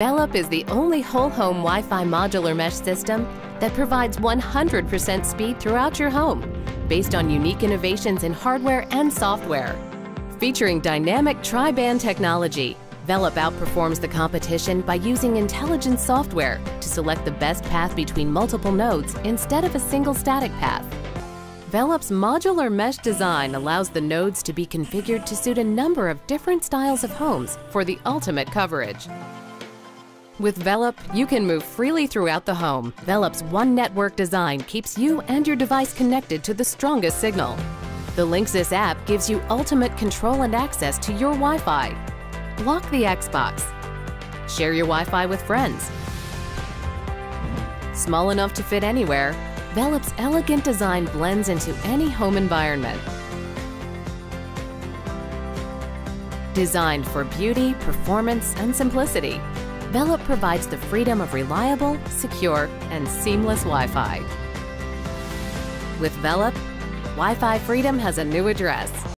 Velop is the only whole home Wi-Fi modular mesh system that provides 100% speed throughout your home, based on unique innovations in hardware and software. Featuring dynamic tri-band technology, Velop outperforms the competition by using intelligent software to select the best path between multiple nodes instead of a single static path. Velop's modular mesh design allows the nodes to be configured to suit a number of different styles of homes for the ultimate coverage. With Velop, you can move freely throughout the home. Velop's one network design keeps you and your device connected to the strongest signal. The Linksys app gives you ultimate control and access to your Wi-Fi. Lock the Xbox. Share your Wi-Fi with friends. Small enough to fit anywhere, Velop's elegant design blends into any home environment. Designed for beauty, performance, and simplicity, Velop provides the freedom of reliable, secure, and seamless Wi-Fi. With Velop, Wi-Fi freedom has a new address.